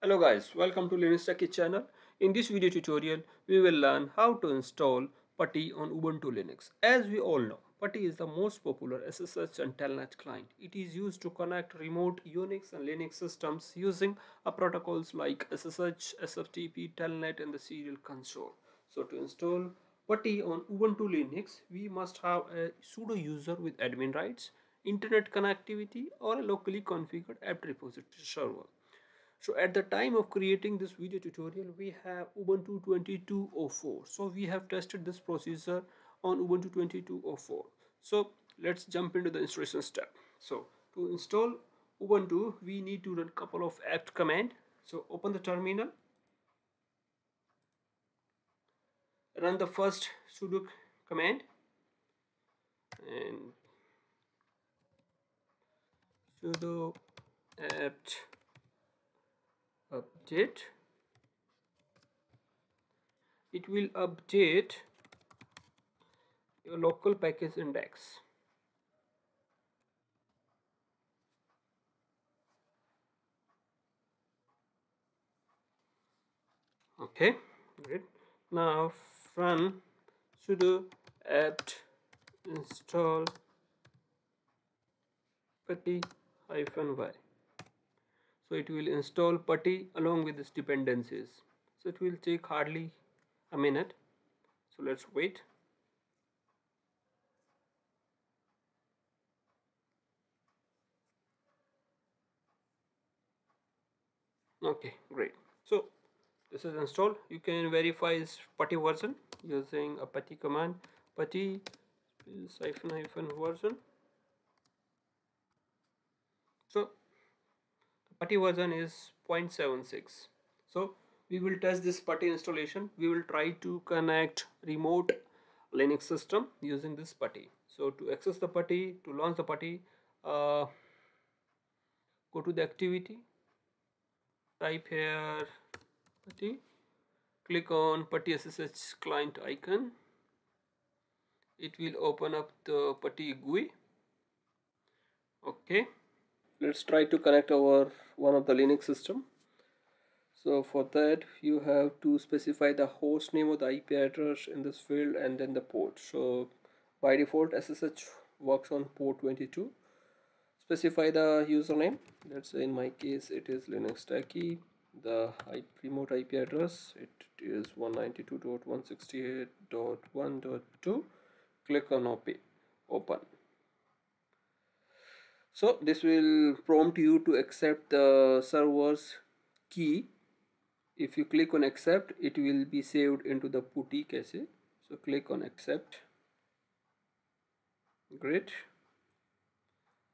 Hello guys, welcome to LinuxTechi channel. In this video tutorial, we will learn how to install PuTTY on Ubuntu Linux. As we all know, PuTTY is the most popular SSH and Telnet client. It is used to connect remote Unix and Linux systems using protocols like SSH, SFTP, Telnet and the serial console. So to install PuTTY on Ubuntu Linux, we must have a sudo user with admin rights, internet connectivity or a locally configured apt repository server. So at the time of creating this video tutorial, we have Ubuntu 22.04. So we have tested this processor on Ubuntu 22.04. So let's jump into the installation step. So to install Ubuntu, we need to run a couple of apt command. So open the terminal. Run the first sudo command and sudo apt update. It will update your local package index. Okay great. Now run sudo apt install putty hyphen y so it will install putty along with its dependencies. So it will take hardly a minute. So let's wait. Okay great. So this is installed. You can verify its putty version using a putty command. Putty hyphen hyphen version. So putty version is 0.76 so we will test this putty installation. We will try to connect remote linux system using this putty. So to access the putty to launch the putty uh, go to the activity type here putty click on putty ssh client icon. It will open up the putty GUI. Okay let's try to connect our one of the Linux system. So for that you have to specify the host name or the IP address in this field and then the port. So by default SSH works on port 22 specify the username. Let's say in my case it is LinuxTechi. The IP, remote IP address it is 192.168.1.2 click on OP open so this will prompt you to accept the server's key. If you click on accept it will be saved into the putty cache. So click on accept. Great.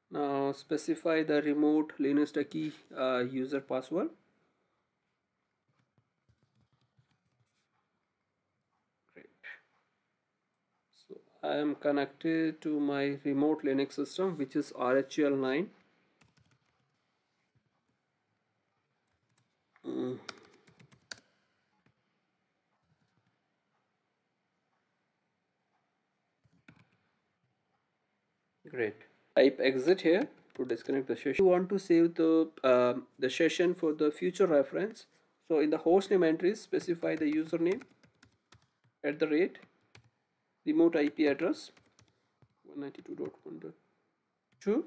Now specify the remote linux key uh, user password I am connected to my remote Linux system which is RHEL9 mm. great. Type exit here to disconnect the session. You want to save the uh, the session for the future reference. So in the hostname entries specify the username at the rate remote IP address 192.1.2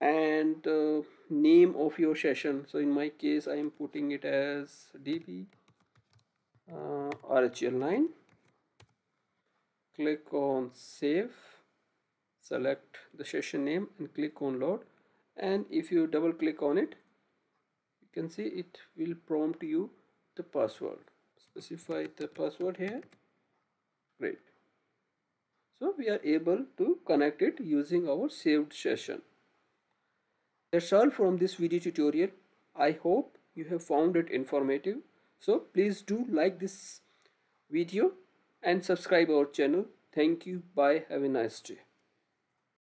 and uh, name of your session. So in my case I am putting it as db uh, RHEL9 click on save select the session name and click on load. And if you double click on it you can see it will prompt you the password. Specify the password here. Great so we are able to connect it using our saved session. That's all from this video tutorial. I hope you have found it informative. So please do like this video and subscribe our channel. Thank you. Bye. Have a nice day